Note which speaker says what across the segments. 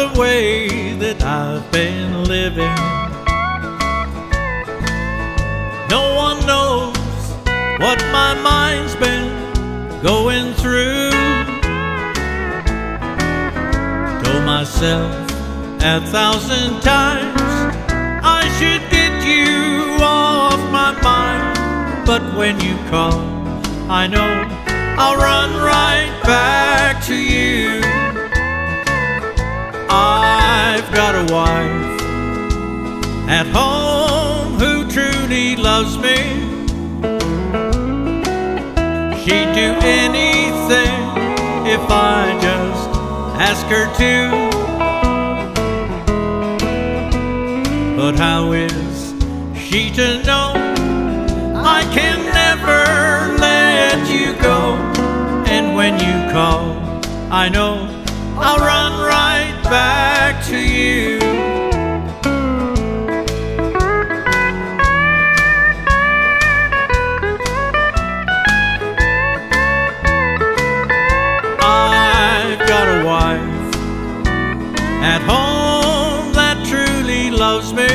Speaker 1: the way that I've been living. No one knows what my mind's been going through. Told myself a thousand times I should get you off my mind. But when you call, I know I'll run right back at home who truly loves me. She'd do anything if I just ask her to. But how is she to know I can never at home that truly loves me.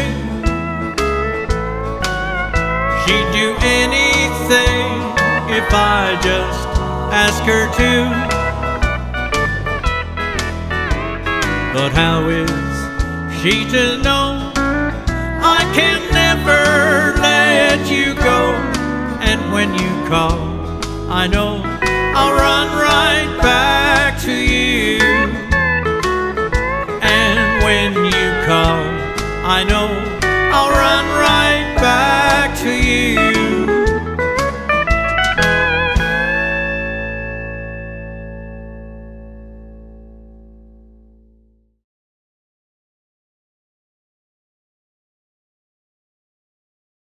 Speaker 1: She'd do anything if I just ask her to. But how is she to know I can never let you go? And when you call, I know I'll run right back to you. I'll run right back to you.